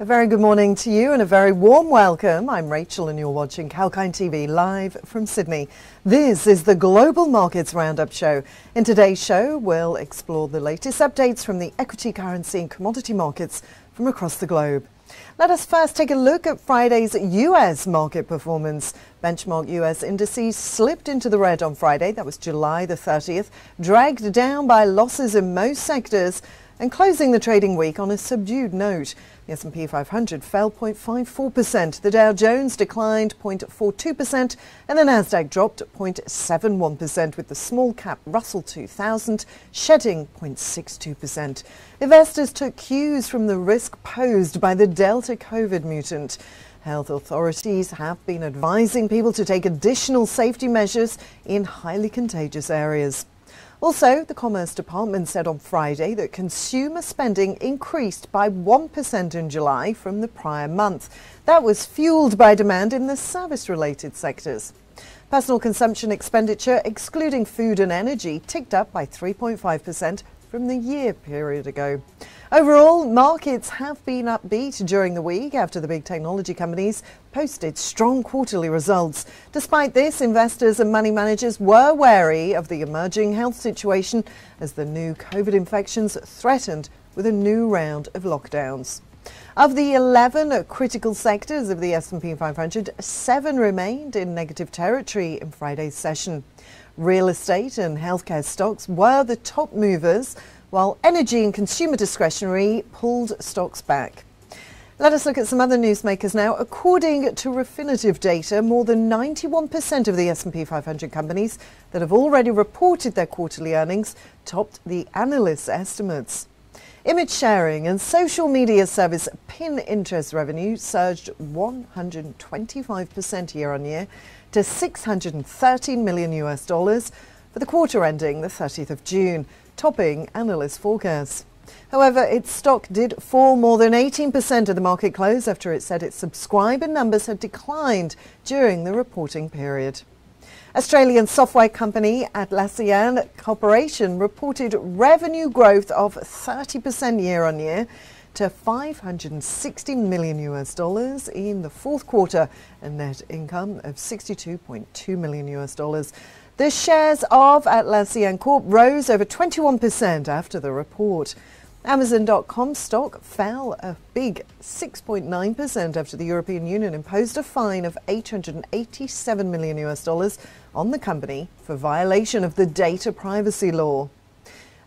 A very good morning to you and a very warm welcome. I'm Rachel and you're watching Kalkine TV live from Sydney. This is the Global Markets Roundup show. In today's show, we'll explore the latest updates from the equity, currency and commodity markets from across the globe. Let us first take a look at Friday's US market performance. Benchmark US indices slipped into the red on Friday, that was July the 30th, dragged down by losses in most sectors and closing the trading week on a subdued note. The S&P 500 fell 0.54%, the Dow Jones declined 0.42% and the Nasdaq dropped 0.71% with the small cap Russell 2000 shedding 0.62%. Investors took cues from the risk posed by the Delta COVID mutant. Health authorities have been advising people to take additional safety measures in highly contagious areas. Also, the Commerce Department said on Friday that consumer spending increased by 1% in July from the prior month. That was fueled by demand in the service related sectors. Personal consumption expenditure, excluding food and energy, ticked up by 3.5% from the year period ago. Overall, markets have been upbeat during the week after the big technology companies posted strong quarterly results. Despite this, investors and money managers were wary of the emerging health situation as the new COVID infections threatened with a new round of lockdowns. Of the 11 critical sectors of the S&P 500, 7 remained in negative territory in Friday's session. Real estate and healthcare stocks were the top movers, while energy and consumer discretionary pulled stocks back. Let us look at some other newsmakers now. According to Refinitiv data, more than 91% of the S&P 500 companies that have already reported their quarterly earnings topped the analysts' estimates. Image sharing and social media service Pinterest revenue surged 125% year on year to 613 million US dollars for the quarter ending the 30th of June, topping analyst forecasts. However, its stock did fall more than 18% at the market close after it said its subscriber numbers had declined during the reporting period. Australian software company Atlassian Corporation reported revenue growth of 30% year on year to 560 million US dollars in the fourth quarter and net income of 62.2 million US dollars. The shares of Atlassian Corp rose over 21% after the report. Amazon.com stock fell a big 6.9% after the European Union imposed a fine of 887 million US dollars on the company for violation of the data privacy law.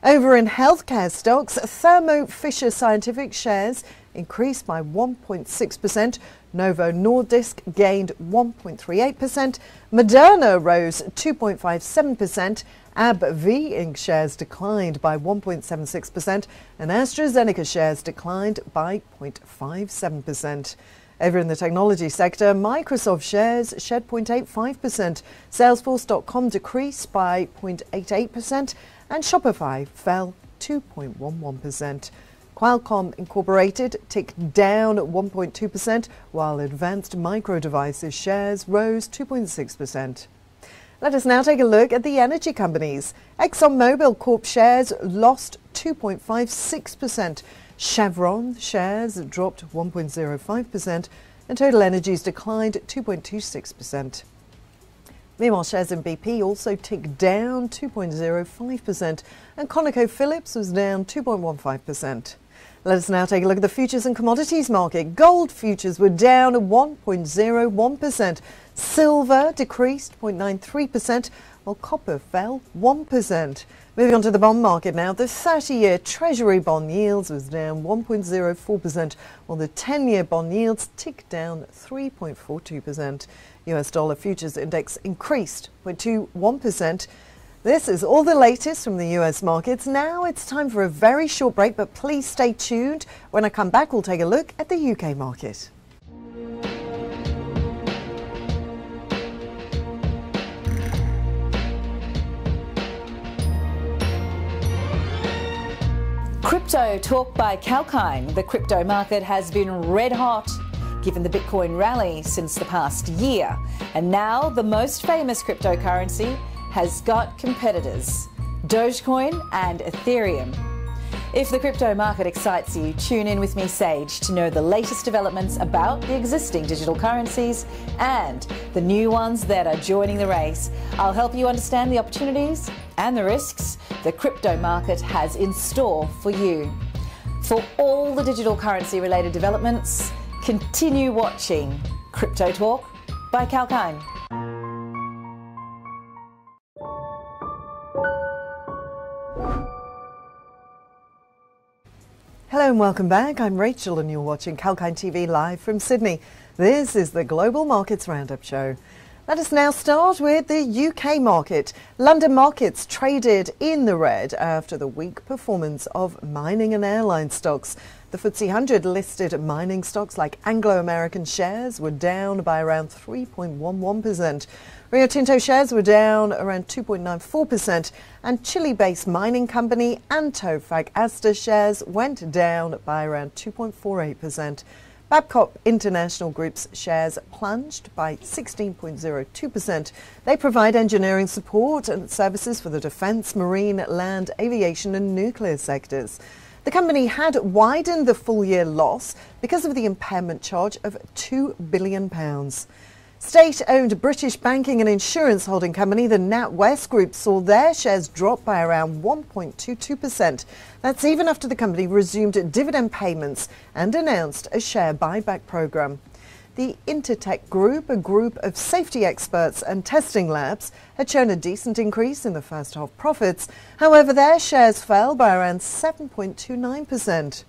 Over in healthcare stocks, Thermo Fisher Scientific shares increased by 1.6%. Novo Nordisk gained 1.38%. Moderna rose 2.57%. AbbVie Inc. shares declined by 1.76% and AstraZeneca shares declined by 0.57%. Over in the technology sector, Microsoft shares shed 0.85%, Salesforce.com decreased by 0.88%, and Shopify fell 2.11%. Qualcomm Incorporated ticked down 1.2%, while Advanced Micro Devices shares rose 2.6%. Let us now take a look at the energy companies. ExxonMobil Corp shares lost 2.56%. Chevron shares dropped 1.05% and Total Energies declined 2.26%. Meanwhile, shares in BP also ticked down 2.05% and ConocoPhillips was down 2.15%. Let us now take a look at the futures and commodities market. Gold futures were down 1.01%. Silver decreased 0.93%, while copper fell 1%. Moving on to the bond market now, the 30-year Treasury bond yields was down 1.04%, while the 10-year bond yields ticked down 3.42%. US dollar futures index increased 0.21%. This is all the latest from the US markets. Now it's time for a very short break, but please stay tuned. When I come back, we'll take a look at the UK market. Crypto talk by Kalkine. The crypto market has been red hot given the Bitcoin rally since the past year. And now the most famous cryptocurrency has got competitors Dogecoin and Ethereum. If the crypto market excites you, tune in with me, Sage, to know the latest developments about the existing digital currencies and the new ones that are joining the race. I'll help you understand the opportunities and the risks the crypto market has in store for you. For all the digital currency related developments, continue watching Crypto Talk by Kalkine. Hello and welcome back. I'm Rachel and you're watching Kalkine TV live from Sydney. This is the Global Markets Roundup show. Let us now start with the UK market. London markets traded in the red after the weak performance of mining and airline stocks. The FTSE 100 listed mining stocks like Anglo American shares were down by around 3.11%. Rio Tinto shares were down around 2.94%, and Chile based mining company Antofagasta shares went down by around 2.48%. Babcock International Group's shares plunged by 16.02%. They provide engineering support and services for the defence, marine, land, aviation and nuclear sectors. The company had widened the full year loss because of the impairment charge of £2 billion. State owned British banking and insurance holding company, the NatWest Group, saw their shares drop by around 1.22%. That's even after the company resumed dividend payments and announced a share buyback program. The Intertek Group, a group of safety experts and testing labs, had shown a decent increase in the first half profits. However, their shares fell by around 7.29%.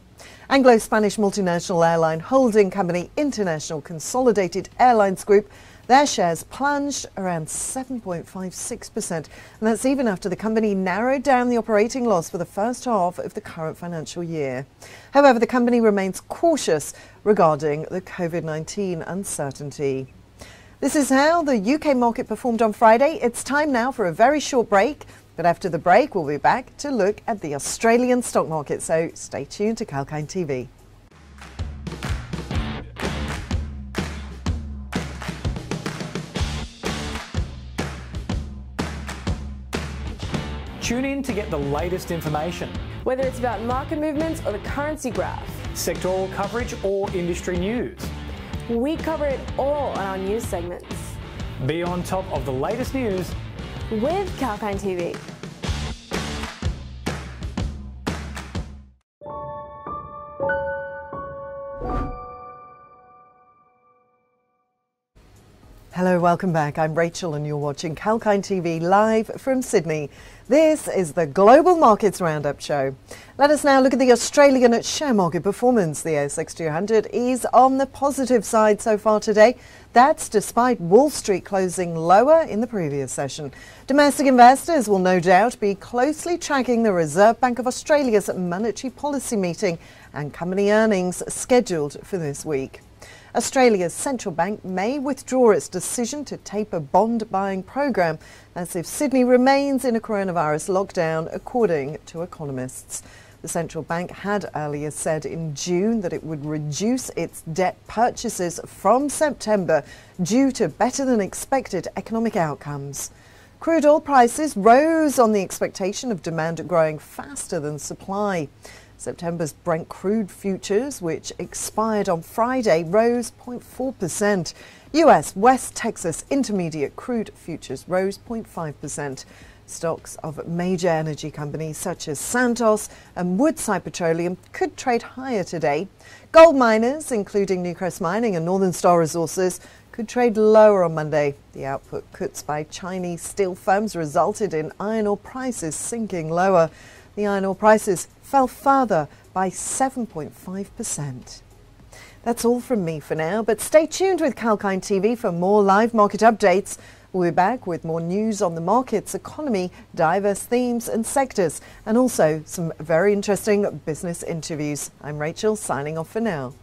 Anglo-Spanish multinational airline holding company International Consolidated Airlines Group their shares plunged around 7.56%, and that's even after the company narrowed down the operating loss for the first half of the current financial year. However, the company remains cautious regarding the COVID 19 uncertainty. This is how the UK market performed on Friday. It's time now for a very short break. But after the break, we'll be back to look at the Australian stock market. So stay tuned to Kalkine TV. Tune in to get the latest information. Whether it's about market movements or the currency graph, sectoral coverage or industry news. We cover it all on our news segments. Be on top of the latest news with Kalkine TV. Hello, welcome back. I'm Rachel and you're watching Kalkine TV live from Sydney. This is the Global Markets Roundup show. Let us now look at the Australian share market performance. The ASX 200 is on the positive side so far today. That's despite Wall Street closing lower in the previous session. Domestic investors will no doubt be closely tracking the Reserve Bank of Australia's monetary policy meeting and company earnings scheduled for this week. Australia's central bank may withdraw its decision to taper bond buying program as if Sydney remains in a coronavirus lockdown, according to economists. The central bank had earlier said in June that it would reduce its debt purchases from September due to better than expected economic outcomes. Crude oil prices rose on the expectation of demand growing faster than supply. September's Brent crude futures, which expired on Friday, rose 0.4%. US West Texas Intermediate crude futures rose 0.5%. Stocks of major energy companies such as Santos and Woodside Petroleum could trade higher today. Gold miners, including Newcrest Mining and Northern Star Resources, could trade lower on Monday. The output cuts by Chinese steel firms resulted in iron ore prices sinking lower. The iron ore prices fell further by 7.5%. That's all from me for now, but stay tuned with Kalkine TV for more live market updates. We'll be back with more news on the markets, economy, diverse themes and sectors, and also some very interesting business interviews. I'm Rachel, signing off for now.